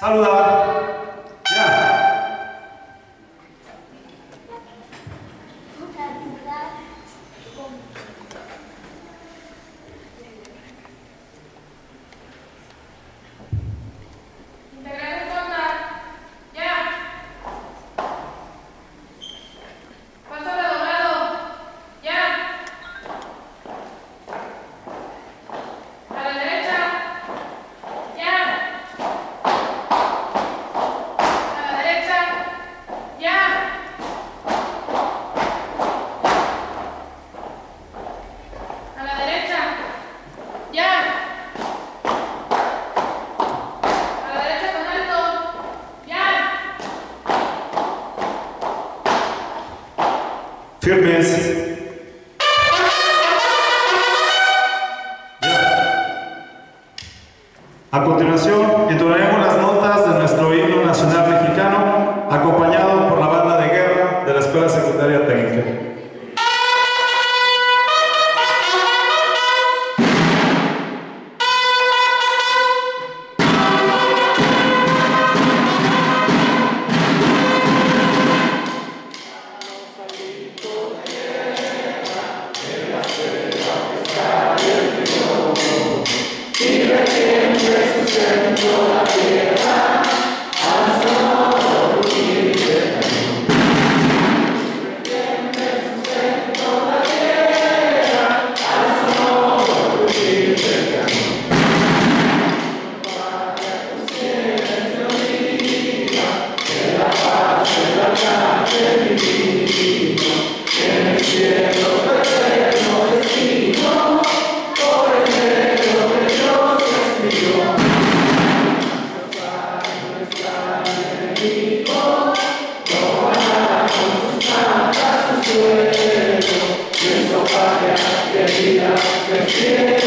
Saludar. Firmes. A continuación, entonaremos las notas de nuestro himno Yeah.